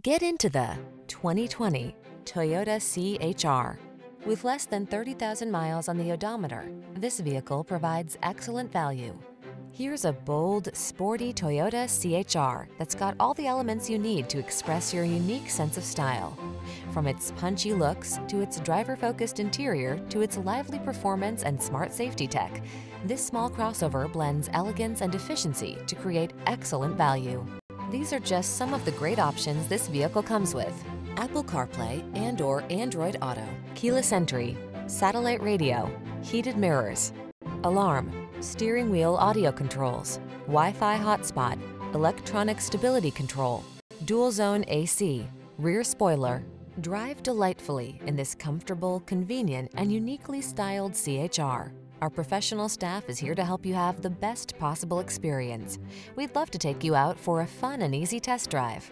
Get into the 2020 Toyota CHR. With less than 30,000 miles on the odometer, this vehicle provides excellent value. Here's a bold, sporty Toyota CHR that's got all the elements you need to express your unique sense of style. From its punchy looks to its driver-focused interior to its lively performance and smart safety tech, this small crossover blends elegance and efficiency to create excellent value. These are just some of the great options this vehicle comes with. Apple CarPlay and or Android Auto, keyless entry, satellite radio, heated mirrors, alarm, steering wheel audio controls, Wi-Fi hotspot, electronic stability control, dual zone AC, rear spoiler. Drive delightfully in this comfortable, convenient, and uniquely styled CHR. Our professional staff is here to help you have the best possible experience. We'd love to take you out for a fun and easy test drive.